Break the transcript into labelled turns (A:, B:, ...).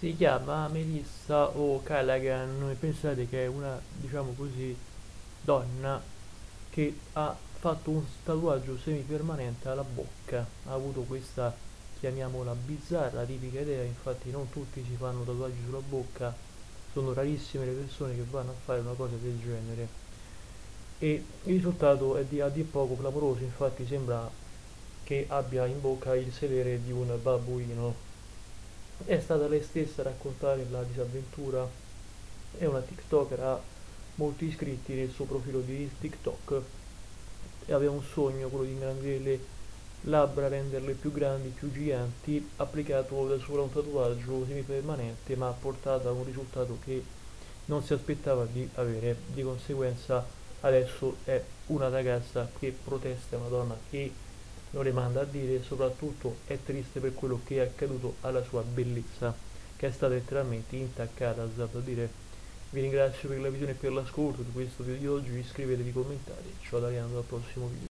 A: Si chiama Melissa O'Callaghan e pensate che è una, diciamo così, donna che ha fatto un tatuaggio semipermanente alla bocca. Ha avuto questa, chiamiamola bizzarra, tipica idea, infatti non tutti si fanno tatuaggi sulla bocca, sono rarissime le persone che vanno a fare una cosa del genere. E il risultato è di a dir poco clamoroso, infatti sembra che abbia in bocca il sedere di un babbuino. È stata lei stessa a raccontare la disavventura. È una TikToker, ha molti iscritti nel suo profilo di TikTok e aveva un sogno, quello di ingrandire le labbra, renderle più grandi, più giganti, applicato da solo a un tatuaggio semipermanente, ma ha portato a un risultato che non si aspettava di avere. Di conseguenza adesso è una ragazza che protesta, una donna che non le manda a dire e soprattutto è triste per quello che è accaduto alla sua bellezza che è stata letteralmente intaccata, osato a dire. Vi ringrazio per la visione e per l'ascolto di questo video di oggi, iscrivetevi, commentate, ciao Dariano, al prossimo video.